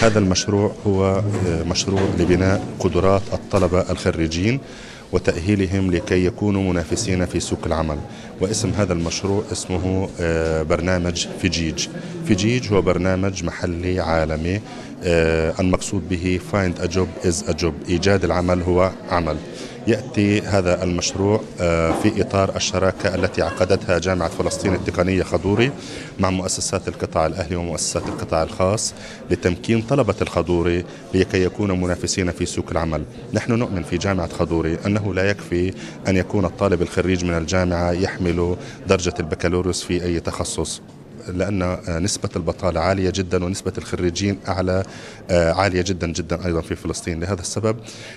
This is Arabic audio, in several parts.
هذا المشروع هو مشروع لبناء قدرات الطلبة الخريجين وتأهيلهم لكي يكونوا منافسين في سوق العمل. واسم هذا المشروع اسمه برنامج فيجيج. فيجيج هو برنامج محلي عالمي المقصود به find a job is a job. إيجاد العمل هو عمل. يأتي هذا المشروع في إطار الشراكة التي عقدتها جامعة فلسطين التقنية خضوري مع مؤسسات القطاع الأهلي ومؤسسات القطاع الخاص لتمكين طلبة الخضوري لكي يكونوا منافسين في سوق العمل. نحن نؤمن في جامعة خضوري أنه لا يكفي أن يكون الطالب الخريج من الجامعة يحمل درجة البكالوريوس في أي تخصص. لأن نسبة البطالة عالية جدا ونسبة الخريجين أعلى عالية جدا جدا أيضا في فلسطين. لهذا السبب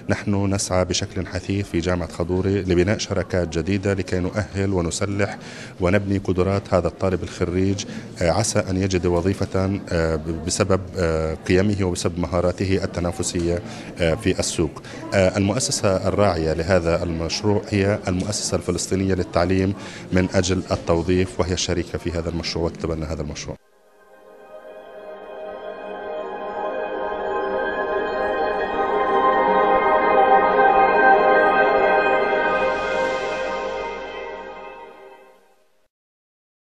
نحن نسعى بشكل حثيث في جامعة خضوري لبناء شراكات جديدة لكي نؤهل ونسلح ونبني قدرات هذا الطالب الخريج عسى أن يجد وظيفة بسبب قيمه وبسبب مهاراته التنافسية في السوق. المؤسسة الراعية لهذا المشروع هي المؤسسة الفلسطينية للتعليم من أجل التوظيف وهي الشريكة في هذا المشروع. وتتبنى هذا المشروع.